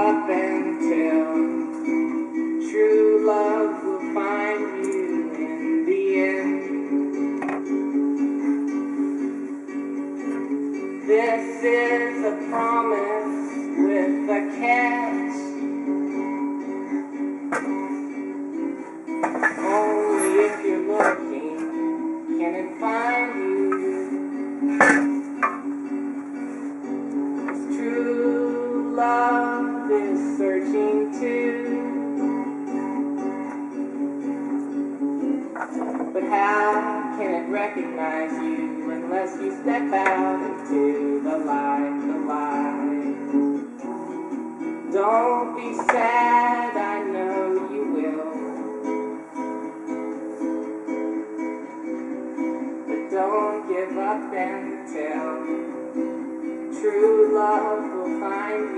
up until true love will find you in the end. This is a promise with a catch. Only if you're looking can it find you. This true love is searching too. But how can it recognize you unless you step out into the light, the light? Don't be sad, I know you will. But don't give up until true love will find.